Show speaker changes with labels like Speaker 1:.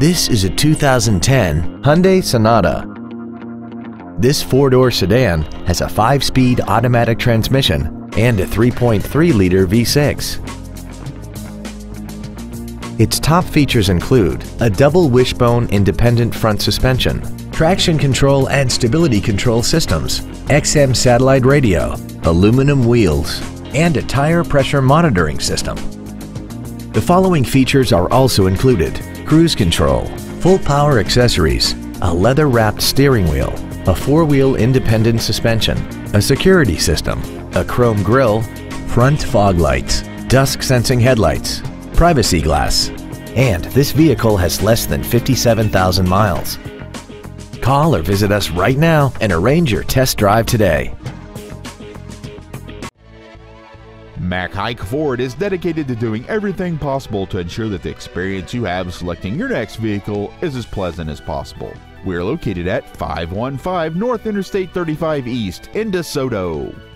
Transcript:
Speaker 1: This is a 2010 Hyundai Sonata. This four-door sedan has a five-speed automatic transmission and a 3.3-liter V6. Its top features include a double wishbone independent front suspension, traction control and stability control systems, XM satellite radio, aluminum wheels, and a tire pressure monitoring system. The following features are also included. Cruise control, full power accessories, a leather-wrapped steering wheel, a four-wheel independent suspension, a security system, a chrome grille, front fog lights, dusk sensing headlights, privacy glass, and this vehicle has less than 57,000 miles. Call or visit us right now and arrange your test drive today.
Speaker 2: Mac Haik Ford is dedicated to doing everything possible to ensure that the experience you have selecting your next vehicle is as pleasant as possible. We're located at 515 North Interstate 35 East in DeSoto.